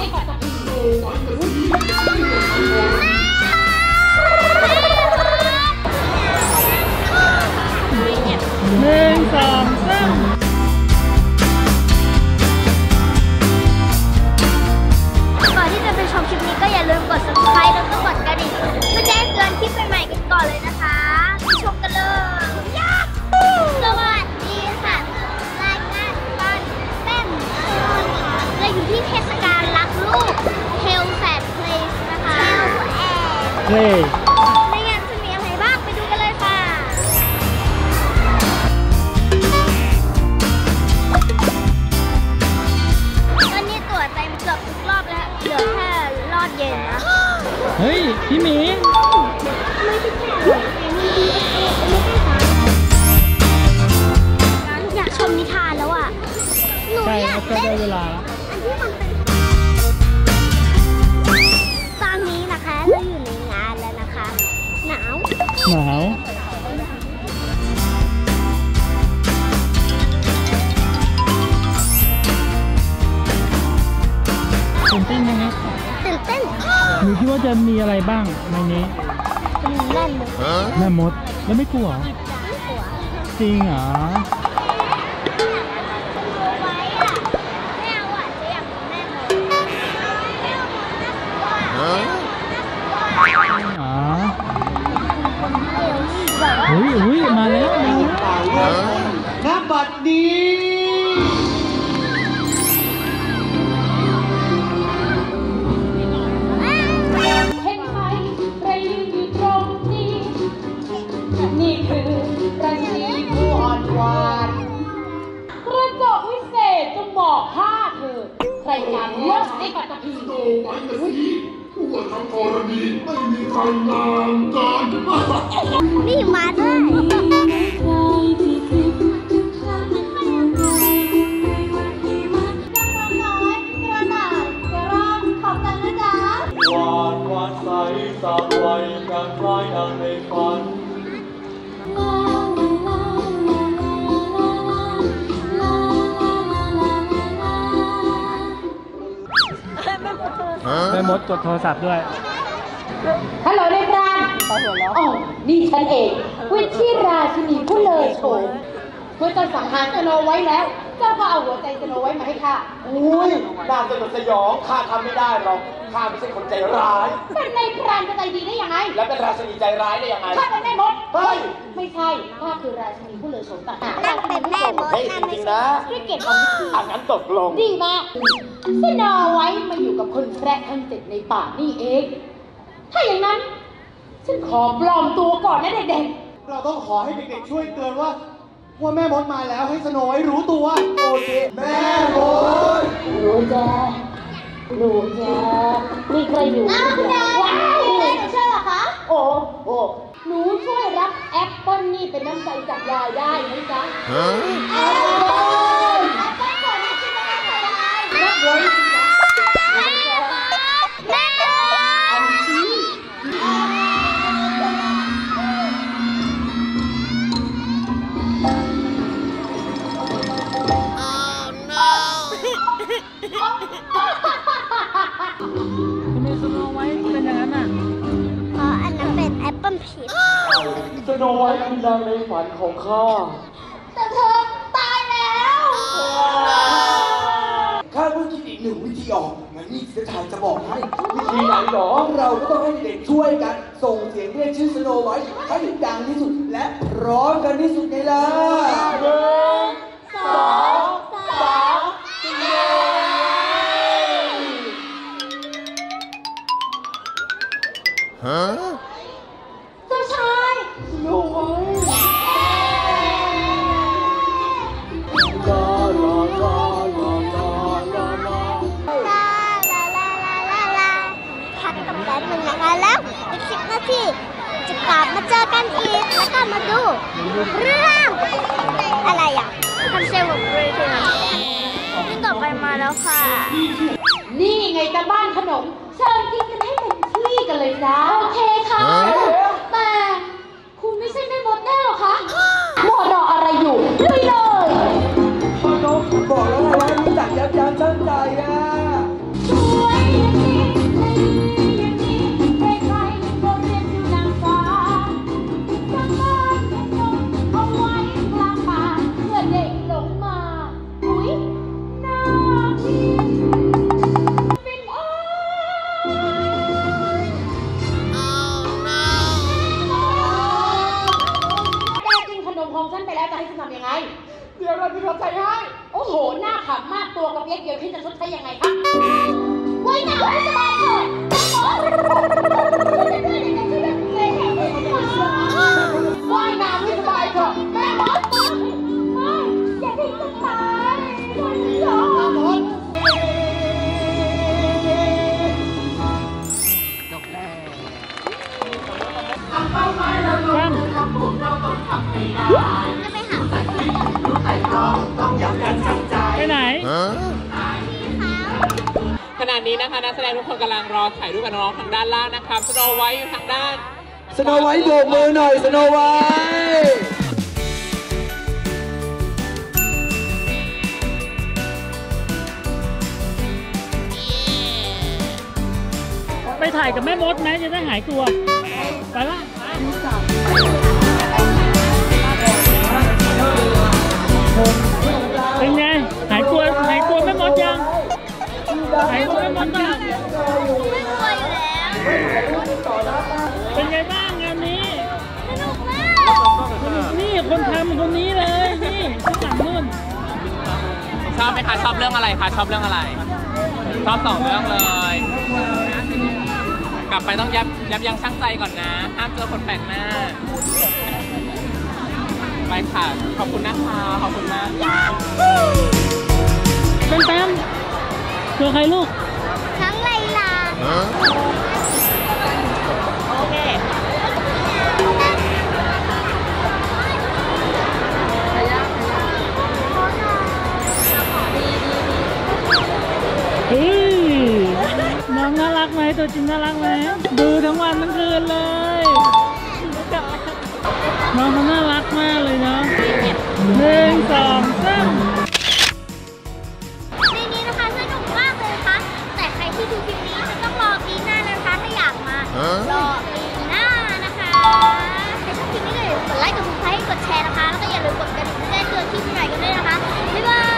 นี่ Air เฮ้ในงานจะมีอะไรบ้างไปดูกันเลยค่ะตอนนี้ตั๋วเต็มเกือบทุกรอบแล้วเหลือแค่รอดเย็นนะเฮ้ย พี่หมีไม่ใช่แค่หรอกยังมี DSA ไม่ใช่ค่ะอยากชมนิทานแล้วอะ หนูใช่อยาแล้กวก็เล่นได้เวลาแล้วอันที่มันเป็น หนาวตื่นเต้นยังไงตื่นเต้นหนูคิดว่าจะมีอะไรบ้างในนี้เป็นแน่นเลยแม่มดแล้วไม่กลัวเหรอไม่กลัวจริงเหรอ อุ้ยอุ้ยมาแล้วณบัดนี้เห็นไหมเรายืนอยู่ตรงนี้นี่คือราชินีผู้อ่อนหวานกระจกวิเศษจะบอกผ้าเธอใครงานเลิกนี่ปัตต ว่าทั้งกรณีไม่มีใครนานกัน นี่มาด้วย แม่มดกดโทรศัพท์ด้วย ฮัลโหลในพรานอ๋อนี่ฉันเอง วิชิราชินีผู้เลอโฉมเพื่อจะสังหารสโนไว้แล้ว เจ้าก็เอาหัวใจสโนไว้มาให้ข้าอุ้ยน่าสยดสยองข้าทำไม่ได้หรอกข้าไม่ใช่คนใจร้าย เป็นในพรานจะใจดีได้ยังไง แล้วเป็นราชินีใจร้ายได้ยังไงข้าเป็นแม่มดเฮ้ยไม่ใช่ข้าคือราชินีผู้เลอโฉมต่างหากนั่งเป็นแม่มดเฮ้ยนั่จงไม่ริงๆใช่นะด้วยเกียรติของวิชีอันนั้นตกลงดีมากสโนไว้มาอยู่กับคนแคระทั้งเจ็ดในป่านี่เอง ถ้าอย่างนั้น ฉันขอปลอมตัวก่อนนะเด็กๆเราต้องขอให้เด็กๆช่วยเตือนว่า ว่าแม่มดมาแล้วให้สโนไว้รู้ตัวโอเคแม่มดรู้จ้ารู้จ้ามีใครอยู่อ้าวคุณยายว้าวคุณยายหนูเชื่อเหรอคะ โอ้โหหนูช่วยรับแอปเปิ้ลนี่เป็นน้ำใจจากยายได้ไหมจ๊ะแอปเปิ้ล ทำไมสโนไว้เป็นอย่างนั้นอะอ๋ออันนั้นเป็นแอปเปิ้ลผิดสโนไว้คือนางในฝันของข้า แต่เธอตายแล้วข้าเพิ่งคิดอีกหนึ่งวิธีออกงั้นนี่เสถานจะบอกให้ วิธีไหนหรอ เราก็ต้องให้เด็กช่วยกัน ส่งเสียงเรียกชื่อสโนไวท์ให้ดังที่สุดและพร้อมกันที่สุดไงล่ะหนึ่งสอง มาแล้วค่ะ นี่ไงจะบ้านขนมเชิญกินกันให้เต็มที่กันเลยจ้าโอเคค่ะ แต่คุณไม่ใช่แม่มดแน่หรอคะมัวรออะไรอยู่ลุยเลยพ่อนกบอกแล้วามมากตัวกับเปียกเดียวที่จะชดใช้ยังไงครับว่ายน้ำไม่สบายเถอะว่ายน้ำไม่สบายเถอะแม่มอ ขณะนี้นะคะนักแสดงทุกคนกำลังรอถ่ายรูปกับน้องๆทางด้านล่างนะครับสโนไว้อยู่ทางด้านสโนไวท์โบกมือหน่อยสโนไวท์ไปถ่ายกับแม่มดไหมจะได้หายกลัว ไปละ หายกลัวแม่มดยังไม่กลัวอยู่แล้วเป็นไงบ้างงานนี้สนุกมากนี่คนทำคนนี้เลยนี่ข้างหลังนู่นชอบไหมคะชอบเรื่องอะไรคะชอบเรื่องอะไร ชอบสองเรื่องเลย กลับไปต้องยับยับยั้งชั่งใจก่อนนะห้ามเจอคนแปลกหน้าไปค่ะ ขอบคุณนะคะ ขอบคุณมากค่ะเป็นแต้ม เจอใครลูกน้องไลลาเฮ้ยน้องน่ารักไหมตัวจริงน่ารักไหมดูทั้งวันทั้งคืนเลยน้องเขาน่ารักมากเลยเนาะหนึ่งสอง รอปีหน้านะคะใครชอบคลิปนี้เลยกดไลค์กดถูกใจกดแชร์นะคะ แล้วก็อย่าลืมกดกระดิ่งเพื่อแจ้งเตือนคลิปใหม่กันด้วยนะคะ บ๊ายบาย